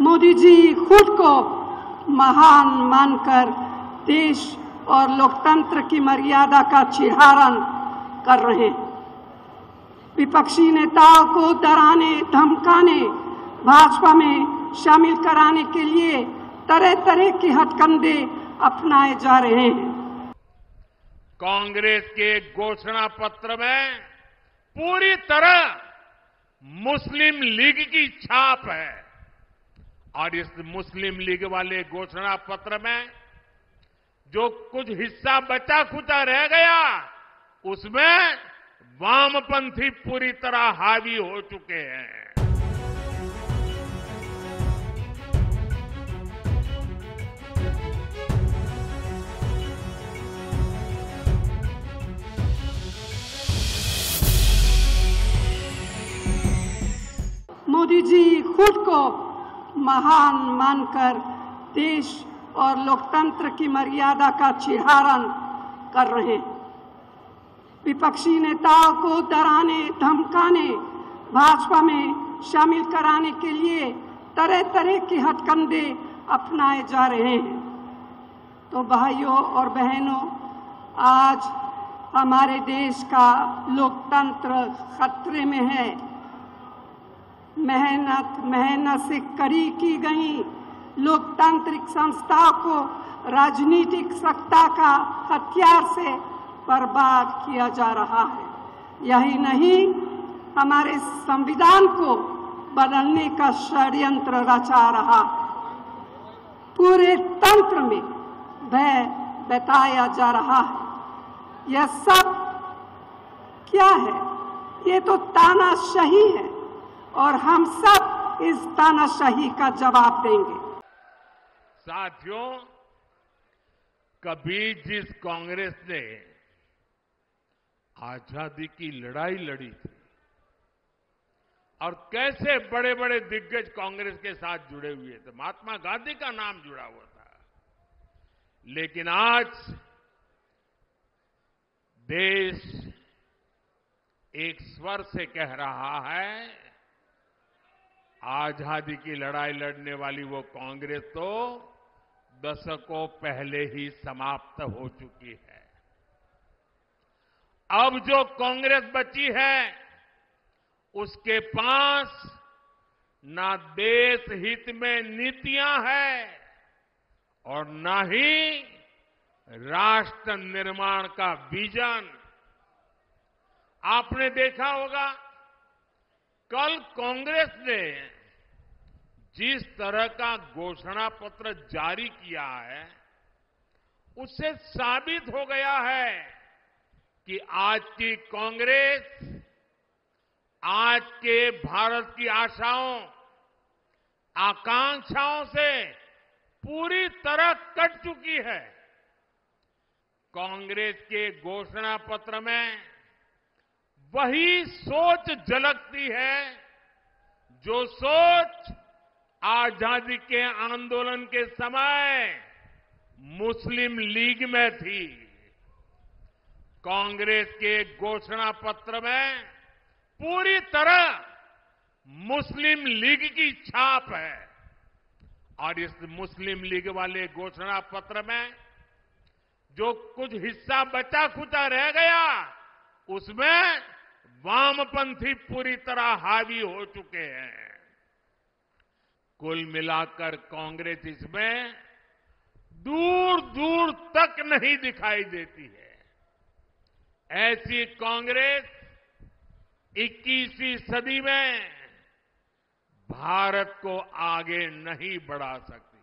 मोदी जी खुद को महान मानकर देश और लोकतंत्र की मर्यादा का चिढ़ारण कर रहे हैं। विपक्षी नेताओं को डराने, धमकाने, भाजपा में शामिल कराने के लिए तरह तरह के हथकंडे अपनाए जा रहे हैं। कांग्रेस के घोषणा पत्र में पूरी तरह मुस्लिम लीग की छाप है। और इस मुस्लिम लीग वाले घोषणा पत्र में जो कुछ हिस्सा बचा खुचा रह गया, उसमें वामपंथी पूरी तरह हावी हो चुके हैं। मोदी जी, खुद को महान मानकर देश और लोकतंत्र की मर्यादा का चिढ़ारण कर रहे हैं। विपक्षी नेताओं को डराने, धमकाने, भाजपा में शामिल कराने के लिए तरह तरह के हथकंडे अपनाए जा रहे हैं। तो भाइयों और बहनों, आज हमारे देश का लोकतंत्र खतरे में है। मेहनत मेहनत से करी की गई। लोकतांत्रिक संस्थाओं को राजनीतिक सत्ता का हथियार से बर्बाद किया जा रहा है। यही नहीं, हमारे संविधान को बदलने का षड्यंत्र रचा रहा पूरे तंत्र में भय बताया जा रहा है। यह सब क्या है? ये तो तानाशाही है। और हम सब इस तानाशाही का जवाब देंगे। साथियों, कभी जिस कांग्रेस ने आज़ादी की लड़ाई लड़ी थी और कैसे बड़े बड़े दिग्गज कांग्रेस के साथ जुड़े हुए थे, महात्मा गांधी का नाम जुड़ा हुआ था। लेकिन आज देश एक स्वर से कह रहा है आज़ादी की लड़ाई लड़ने वाली वो कांग्रेस तो दशकों पहले ही समाप्त हो चुकी है। अब जो कांग्रेस बची है, उसके पास ना देश हित में नीतियाँ हैं और न ही राष्ट्र निर्माण का विजन। आपने देखा होगा कल कांग्रेस ने जिस तरह का घोषणा पत्र जारी किया है, उससे साबित हो गया है कि आज की कांग्रेस, आज के भारत की आशाओं, आकांक्षाओं से पूरी तरह कट चुकी है। कांग्रेस के घोषणा पत्र में वही सोच झलकती है, जो सोच आज़ादी के आंदोलन के समय मुस्लिम लीग में थी। कांग्रेस के घोषणा पत्र में पूरी तरह मुस्लिम लीग की छाप है। और इस मुस्लिम लीग वाले घोषणा पत्र में जो कुछ हिस्सा बचा खुचा रह गया, उसमें वामपंथी पूरी तरह हावी हो चुके हैं। कुल मिलाकर कांग्रेस इसमें दूर दूर तक नहीं दिखाई देती है। ऐसी कांग्रेस 21वीं सदी में भारत को आगे नहीं बढ़ा सकती।